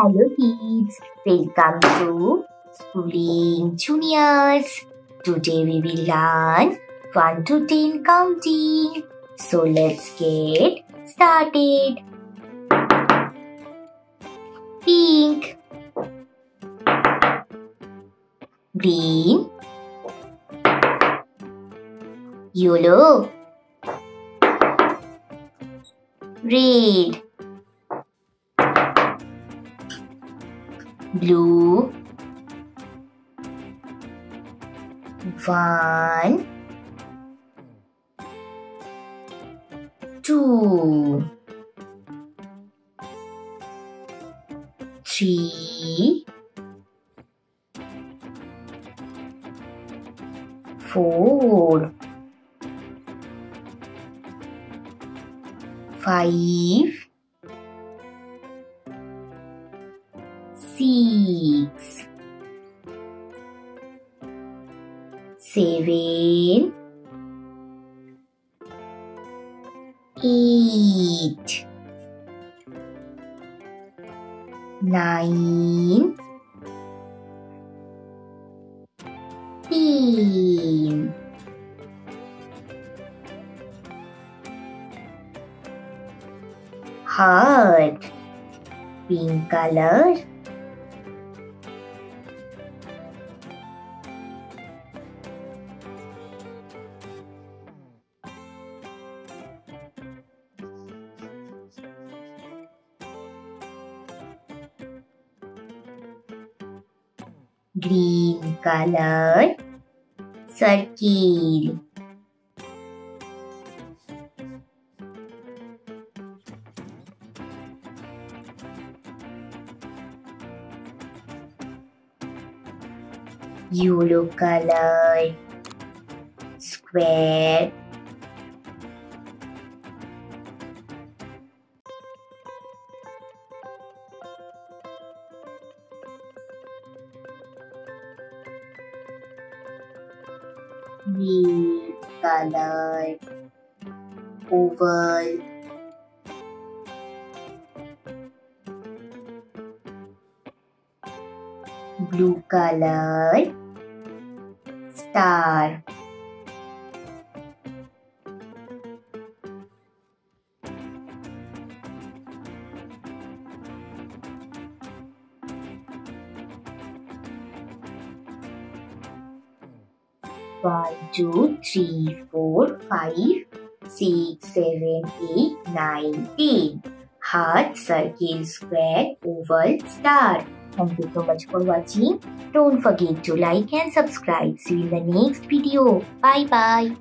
Hello kids, welcome to Schooling Juniors. Today we will learn 1 to 10 counting. So let's get started. Pink Green Yellow Red blue. One. Two. Three. Four. Five six, seven, eight, nine, ten. Heart, pink color. Green color circle. Yellow color square green color oval. Blue color. Star One, two, three, four, five, six, seven, eight, nine, ten. Heart, circle, square, oval, star. Thank you so much for watching. Don't forget to like and subscribe. See you in the next video. Bye bye.